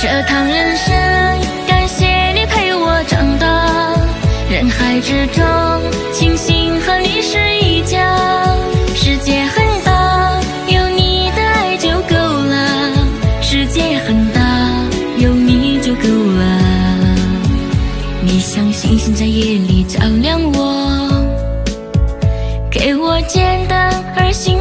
这趟人生，感谢你陪我长大。人海之中，庆幸和你是一家。世界很大，有你的爱就够了。世界很大，有你就够了。你像星星在夜里照亮我，给我简单而幸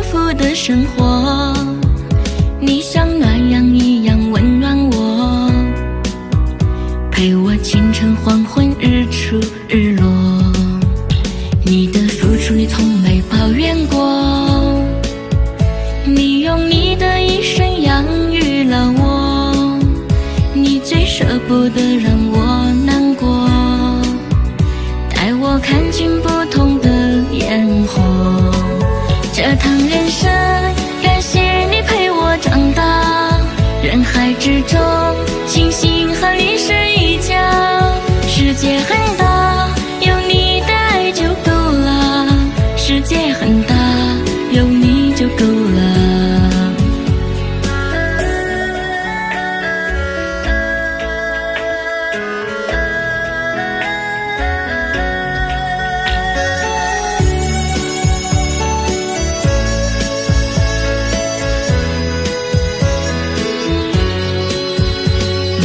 你的付出你从没抱怨过，你用你的一生养育了我，你最舍不得让我难过，带我看尽不同的烟火。这趟人生，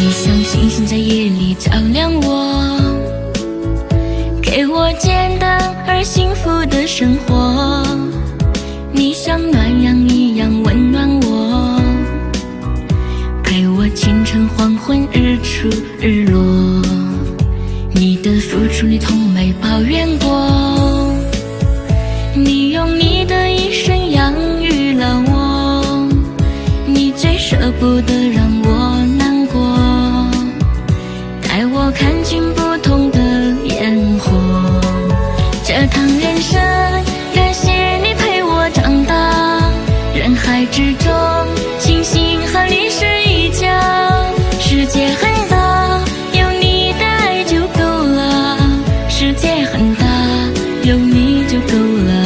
你像星星在夜里照亮我，给我简单而幸福的生活。你像暖阳一样温暖我，陪我清晨黄昏日出日落。你的付出你从没抱怨过，你用你的一生养育了我，你最舍不得让我有你就够了。